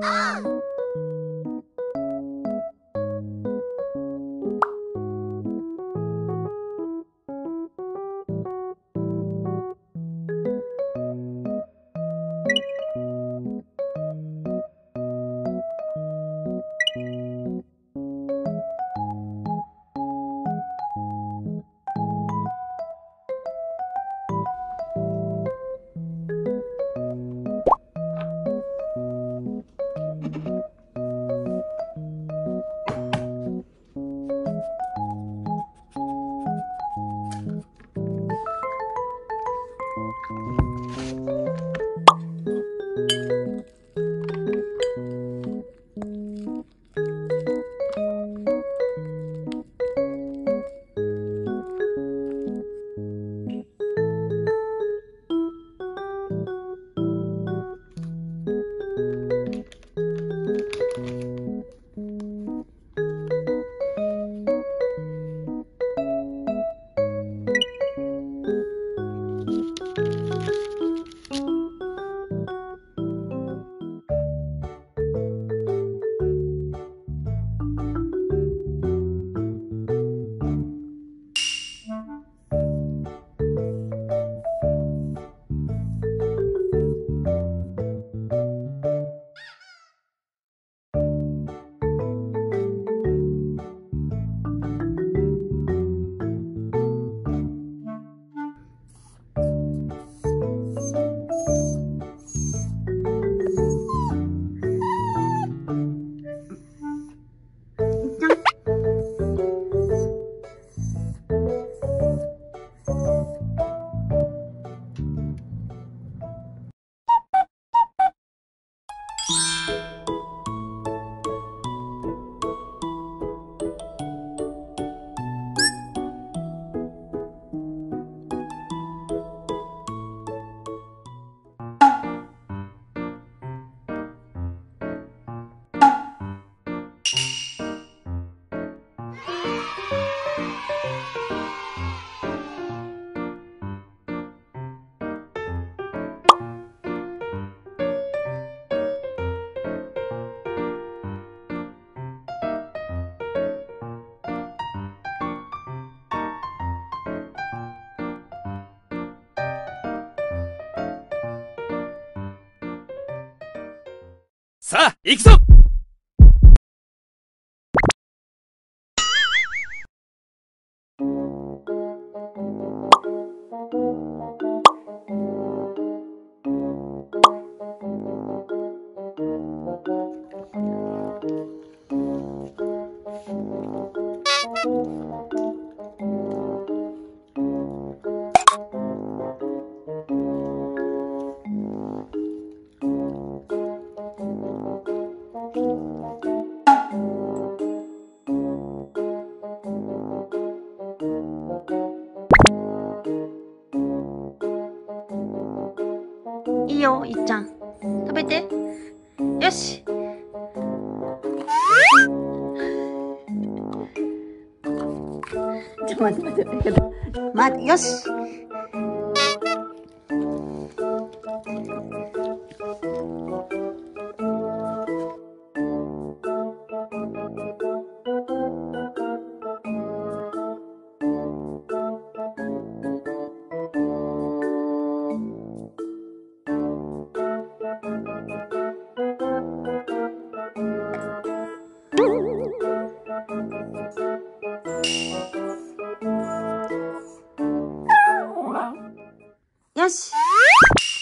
Oh! さあ行くぞ!よいっちゃん。食べて。よし。ちょ待って待って待って。待ってよし。ます。